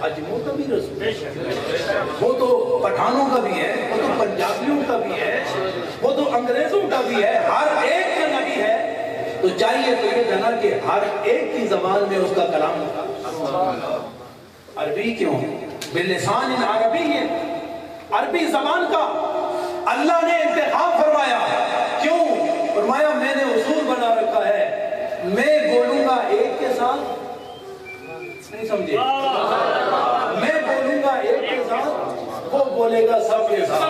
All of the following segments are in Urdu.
اجموں کا بھی رسول وہ تو پٹھانوں کا بھی ہے، وہ تو پنجابیوں کا بھی ہے، وہ تو انگریزوں کا بھی ہے، ہر ایک کا نبی ہے۔ تو چاہیے تو یہ جانا کہ ہر ایک کی زبان میں اس کا کلام عربی کیوں؟ بلسان عربی ہے۔ عربی زبان کا اللہ نے انتخاب فرمایا۔ کیوں؟ فرمایا میں نے اصول بنا رکھا ہے۔ میں بولوں گا ایک کے ساتھ۔ نہیں سمجھے میں بولوں گا ایک کے ساتھ وہ بولے گا سب کے ساتھ۔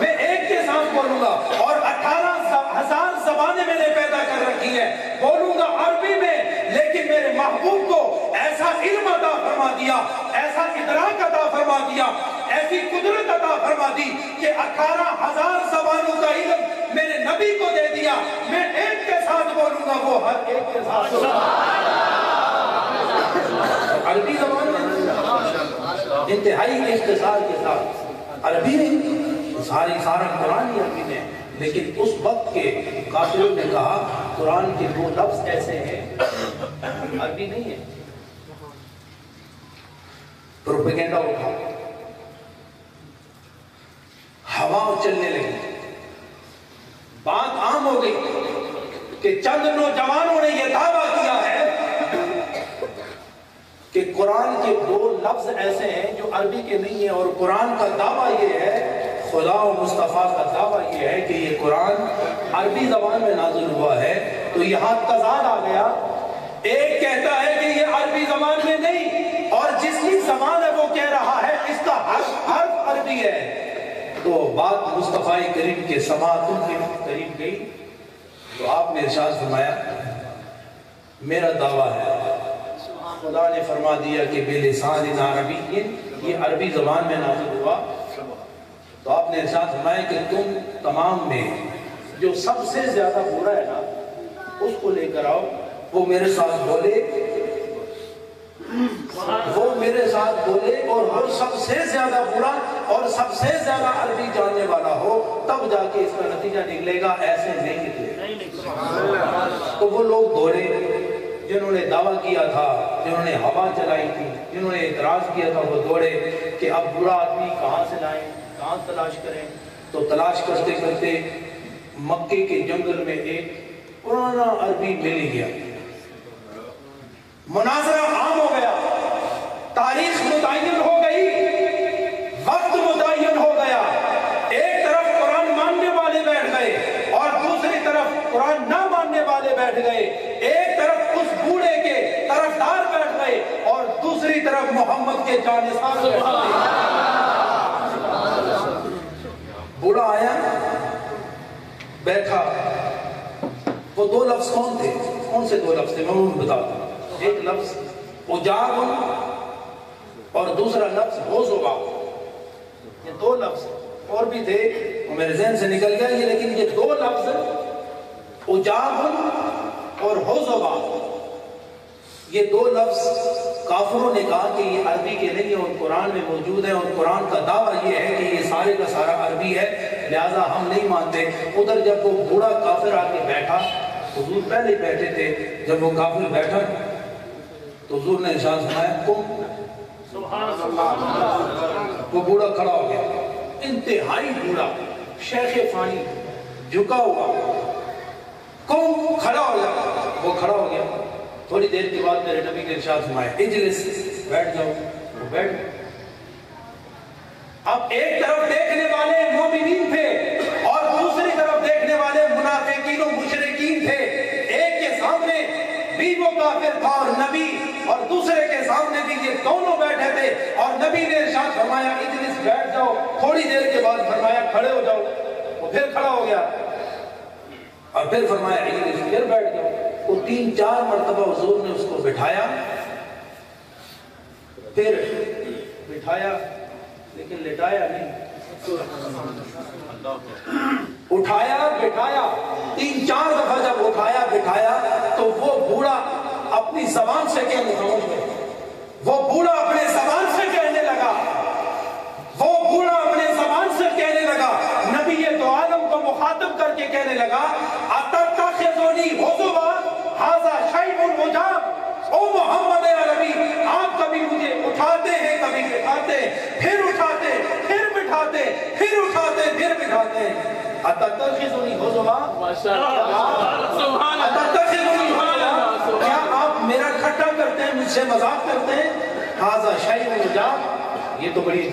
میں ایک کے ساتھ بولوں گا۔ اور اٹھارہ ہزار زبانیں میں نے پیدا کر رکھی ہے بولوں گا عربی میں، لیکن میرے محبوب کو ایسا علم عطا فرما دیا، ایسا ادراک عطا فرما دیا، ایسی قدرت عطا فرما دی کہ اٹھارہ ہزار زبانوں کا علم میرے نبی کو دے دیا۔ میں ایک کے ساتھ بولوں گا، وہ ہر ایک کے ساتھ عربی زبان میں انتہائی اختصار کے ساتھ۔ عربی میں ساری سارا قرآن ہی عربی میں۔ لیکن اس وقت کے کافروں نے کہا، قرآن کے دو لفظ ایسے ہیں۔ عربی نہیں ہے۔ پروپیگنڈا اٹھا۔ ہوا چلنے لگی۔ بات عام ہو گئی کہ چند نوجوانوں نے یہ دعویٰ لفظ ایسے ہیں جو عربی کے نہیں ہیں اور قرآن کا دعویٰ یہ ہے، خدا و مصطفیٰ کا دعویٰ یہ ہے کہ یہ قرآن عربی زبان میں نازل ہوا ہے۔ تو یہاں تضاد آ گیا۔ ایک کہتا ہے کہ یہ عربی زبان میں نہیں، اور جس کی زبان ہے وہ کہہ رہا ہے، اس کا حرف حرف عربی ہے۔ تو بات مصطفیٰ کریم کے سماعتوں کے قریب گئی۔ تو آپ نے ارشاد فرمایا، میرا دعویٰ ہے۔ خدا نے فرما دیا کہ بے لسان عربی یہ عربی زبان میں نازل ہوا۔ تو آپ نے ارشاد فرمایا کہ تم تمام میں جو سب سے زیادہ برا ہے نا، اس کو لے کر آؤ۔ وہ میرے ساتھ بولے۔ وہ میرے ساتھ بولے اور وہ سب سے زیادہ برا اور سب سے زیادہ عربی جاننے والا ہو، تب جا کے اس کا نتیجہ نکلے گا، ایسے نہیں نکلے۔ تو وہ لوگ دوڑے جنہوں نے دعویٰ کیا تھا، جنہوں نے ہوا چلائی تھی، جنہوں نے اعتراض کیا تھا وہ دوڑے کہ اب برا آدمی کہاں سے لائیں، کہاں تلاش کریں؟ تو تلاش کرتے کرتے مکے کے جنگل میں ایک پرانا عربی مل گیا۔ مناظرہ عام ہو گیا۔ تاریخ متعین ہو گئی وقت متعین ہو گیا ایک طرف قرآن ماننے والے بیٹھ گئے اور دوسری طرف قرآن نہ ماننے والے بیٹھ گئے ایک طرف اس بوڑھے کے طرفدار بیٹھ گئے اور دوسری طرف محمد کے جانسار بوڑھا آیا، بیٹھا۔ وہ دو لفظ کون تھے؟ کون سے دو لفظ تھے؟ میں انہوں بتاتا ایک لفظ اجاب اور دوسرا لفظ ہوزوبا یہ دو لفظ اور بھی تھے۔ میرے ذہن سے نکل گیا یہ لیکن یہ دو لفظ اجاب اور ہوزوبا یہ دو لفظ کافروں نے کہا کہ یہ عربی کے نہیں اور قرآن میں موجود ہے اور قرآن کا دعویٰ یہ ہے کہ یہ سارے کا سارا عربی ہے، لہٰذا ہم نہیں مانتے۔ ادھر جب وہ بوڑھا کافر آ کے بیٹھا، حضور پہلے بیٹھے تھے۔ جب وہ کافر بیٹھا، تو حضور نے ارشاد سنایا تم وہ بوڑھا کھڑا ہو گیا۔ انتہائی بوڑھا، شیخ فانی، جھکا ہوا۔ کم کھڑا ہو گیا۔ وہ کھڑا ہو گیا۔ تھوڑی دیر کے بعد میرے نبی نے ارشاد فرمایا اجلس بیٹھ جاؤ، وہ بیٹھ اب ایک طرف دیکھنے والے مومنین تھے اور دوسری طرف دیکھنے والے منافقین و مشرقین تھے۔ ایک کے سامنے بھی وہ کافر تھا اور نبی، اور دوسرے کے سامنے بھی یہ دونوں بیٹھے تھے۔ اور نبی نے ارشاد فرمایا، اجلس، بیٹھ جاؤ۔ تھوڑی دیر کے بعد فرمایا، کھڑے ہو جاؤ۔ وہ پھر کھڑا ہو گیا۔ اور پھر فرمایا پھر بیٹھ جاؤ وہ تین، چار مرتبہ حضور نے اس کو بٹھایا۔ پھر بٹھایا، لیکن لٹایا نہیں۔ اٹھایا، بٹھایا۔ تین، چار دفعہ جب اٹھایا، بٹھایا، تو وہ بوڑھا اپنی زبان سے کہنے وہ بوڑھا اپنے زبان سے محمد عربی آپ کبھی اٹھاتے ہیں کبھی بٹھاتے پھر اٹھاتے پھر بٹھاتے پھر اٹھاتے پھر بٹھاتے اتتخذنی حضوا اتتخذنی حضوا کیا آپ میرا کھٹا کرتے ہیں مجھ سے مذاق کرتے ہیں؟ حاضر شاہی مجاب یہ تو بڑی